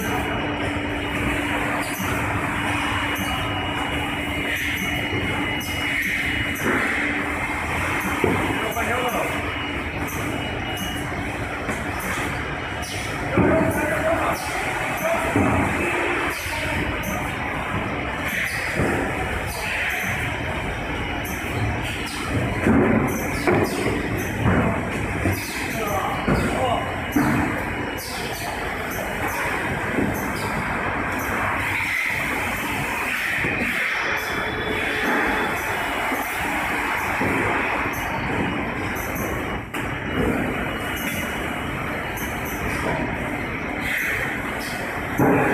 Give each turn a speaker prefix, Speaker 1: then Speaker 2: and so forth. Speaker 1: Yes! Thank you.